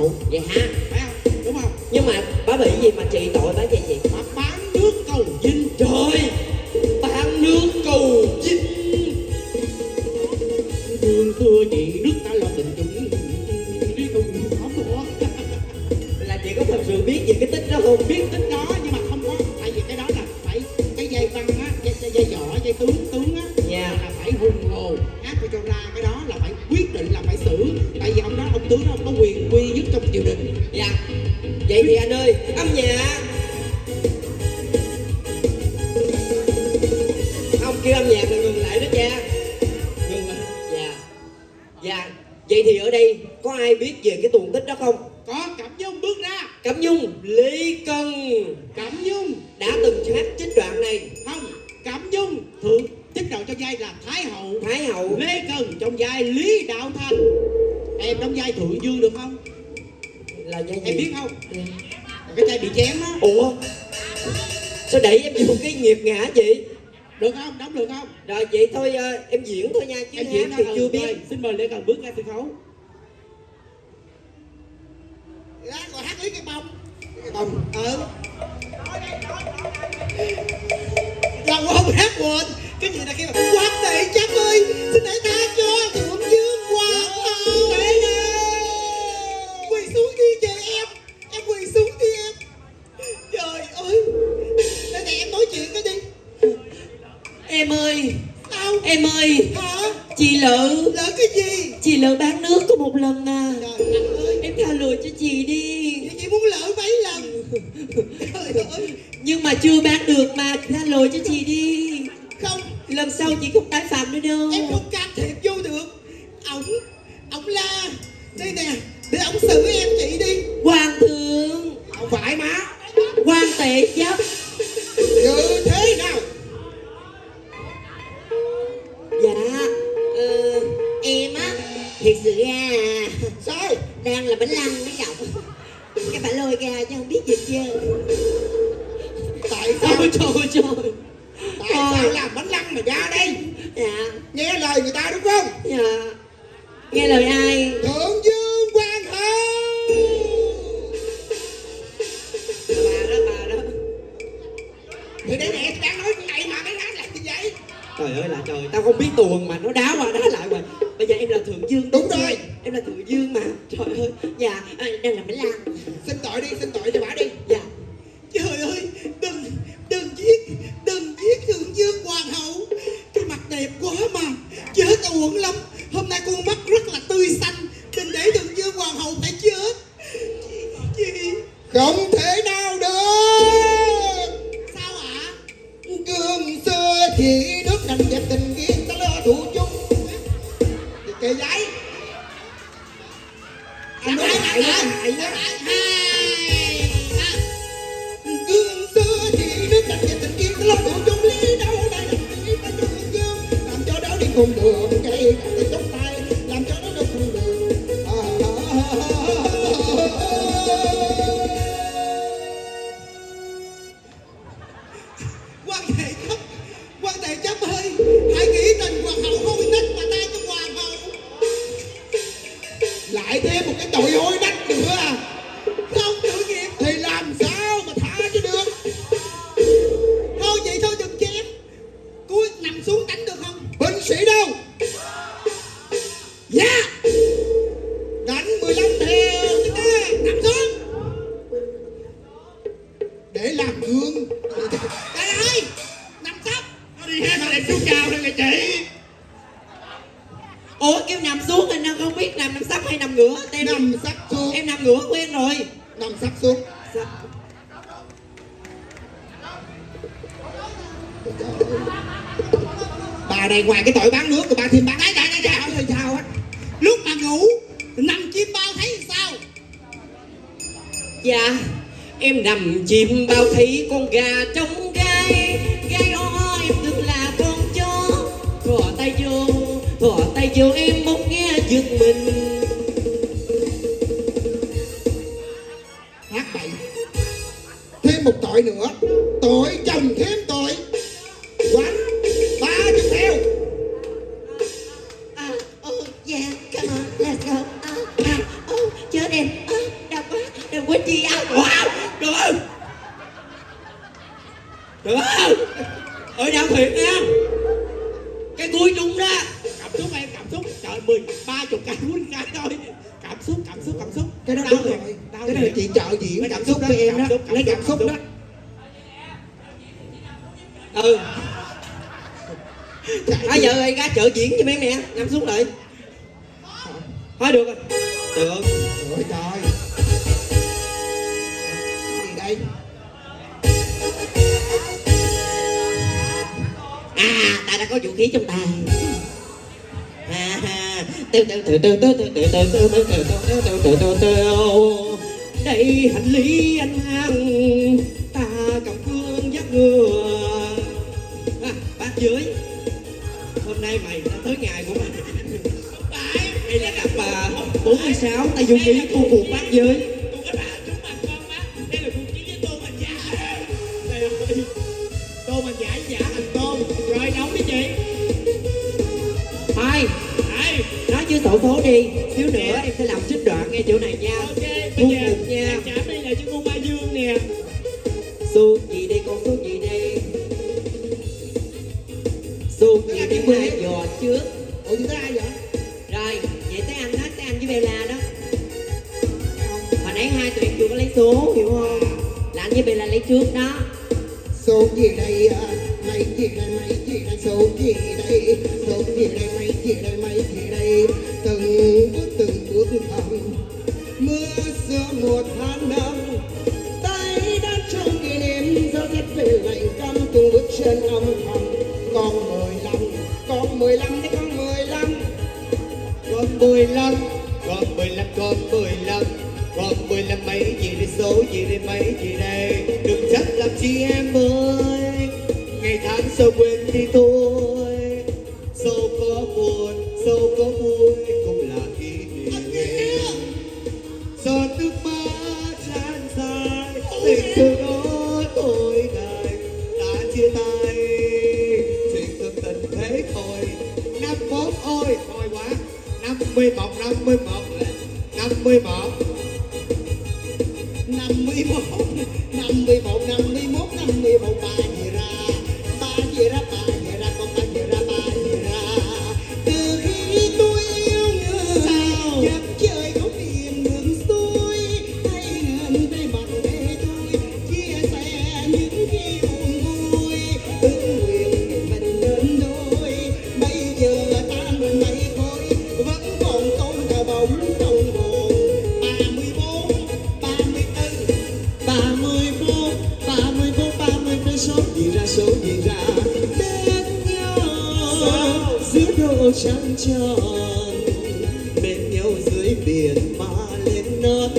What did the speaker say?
hậu vậy hả? Phải không đúng không? Nhưng mà bà bị gì mà trị tội bà vậy chị? Mà bán nước cầu dinh trời bán nước cầu dinh thương xưa chị đức đã lo tình chúng đi cùng không có là chị có thật sự biết về cái tích đó không? Biết tính đó nhưng mà không có. Tại vì cái đó là phải cái dây văn á dây, dây, dây võ dây tướng tướng á. Dạ. là phải hùng hồ hát cho ra cái đó là phải quyết định là phải xử. Tại vì ông đó ông tướng đó ông có quyền quy trong triều đình dạ. Vậy thì anh ơi âm nhạc. Ông kêu âm nhạc là ngừng lại đó cha. Ngừng lại. Dạ. Dạ. Vậy thì ở đây có ai biết về cái tuồng tích đó không? Có cẩm dung bước ra. Cẩm nhung lý cân. Cẩm dung đã từng hát trích đoạn này. Không cẩm dung thượng tích đầu trong vai là thái hậu. Thái hậu. Lê cần trong vai lý đạo thành. Em đóng vai thượng dương được không bị chém á. Ủa? Sao đẩy em vô cái nghiệp ngã chị được không? Đóng được không? Rồi vậy thôi ờ, em diễn thôi nha chứ em diễn thì thôi. chưa Ừ, biết. rồi, xin mời lê cần bước ra sân khấu. Rồi hát lý cái bông. Cái bông. Ừ. Quá không hát quên. Cái gì là khi mà quan tệ chắc ơi xin hãy tha chị lỡ lỡ cái gì? Chị lỡ bán nước có một lần à. Trời ơi. Em tha lùi cho chị đi. Vậy chị muốn lỡ mấy lần? Trời ơi. Nhưng mà chưa bán được mà tha lùi cho chị đi. Không. Lần sau chị không tái phạm nữa đâu. Em không can thiệp vô được. Ổng ổng la. Đây nè để ổng xử em sao đang là bánh lăng mấy chồng cái bà lôi ra chứ không biết gì chưa tại sao? ôi trời trời tại sao làm bánh lăng mà ra đây? Dạ. Nghe lời người ta đúng không? Dạ. Nghe lời ai? Thượng dương quan hậu bà đó bà đó. Thì đây nè đang nói cái này mà cái hát là gì vậy? Trời ơi là trời tao không biết tuồng mà nó đá qua đá lại rồi bây giờ em là thượng dương Đúng rồi. em là thượng dương trời ơi dạ à, đang làm bánh lan xin tội đi xin tội cho bà đi. Dạ. Trời ơi đừng đừng giết đừng giết thượng dương hoàng hậu. Cái mặt đẹp quá mà chết uổng lắm. Hôm nay con mắt rất là tươi xanh đừng để thượng dương hoàng hậu phải chết. Chị, chị... không thể nào được. Sao ạ? Gương xưa chỉ nước đành đẹp tình duyên ta lo thủ chung cùng đường đâu dạ. Đánh 15 theo chúng ta nằm xuống để làm gương. Trời ơi nằm sấp đi hát là em chú cao đây là chị. Ủa kêu nằm xuống thì nó không biết nằm nằm sắp hay nằm ngửa. Em nằm sấp xuống. em nằm ngửa quen rồi. Nằm sấp xuống. Sắp. Bà này ngoài cái tội bán nước của bà thêm bán đá đá đá hay sao á lúc mà ngủ nằm chim bao thấy sao? Dạ em nằm chim bao thấy con gà trong gai. Gai o em tưởng là con chó. Thò tay vô thò tay vô em bỗng nghe giật mình. Hát bậy. Thêm một tội nữa. Tội chồng thêm được không được không ơi đau thiệt nha. Cái cuối trung đó. Cảm xúc em cảm xúc. Trời mười ba chục cái quýnh cái thôi. Cảm xúc cảm xúc cảm xúc. Cái đó đúng rồi. cái đó là thiệt. chị trợ diễn cảm xúc với em đó. lấy cảm xúc đó. Ừ, bây giờ ơi, ra chợ diễn cho mấy mẹ, nằm xuống lại. Thôi được rồi. Được. Trời trời ta đã có vũ khí trong tay đây hành lý anh hăng, ta cầm cương dắt ngựa bác dưới hôm nay mày đã tới ngày của mày đây là gặp bà 46 ta dùng ý cô cuộc bác dưới chứ sổ số đi. Xíu nữa em sẽ làm trích đoạn ngay chỗ này nha. Ok bây thu giờ nha. trả đây là cho con ba dương nè. Xuân gì đây con Xuân gì đây Xuân gì đây hai giò trước. Ủa chị tới ai vậy? Rồi vậy tới anh đó tới anh với Bella đó. Hồi nãy hai tụi em chưa có lấy số hiểu không? Là anh với Bella lấy trước đó. Số gì đây mày gì đây mày gì đây số gì đây? Số gì đây mày gì đây mấy thì đây, từng bước từng bước thầm mưa giữa một tháng năm tay đã trong kỷ niệm, gió rét về lạnh căm từng bước chân âm thầm. Con mười lăm con mười lăm đấy con mười lăm. Con mười lăm con mười lăm con mười lăm. Con mười lăm mấy gì đây số gì đây mấy gì đây đừng trách làm chi em ơi. Ngày tháng sao quên thì thôi. Có vui cũng là kỷ niệm giọt nước mắt tràn dài, tình thương đó tôi ngày đã chia tay. Chuyện thương tình thế thôi, năm mốt ôi, thôi quá. Năm mươi một năm mươi một năm mươi một năm mươi một năm mươi một năm mươi một năm mươi một ba giữa độ tròn bên nhau dưới biển mà lên non.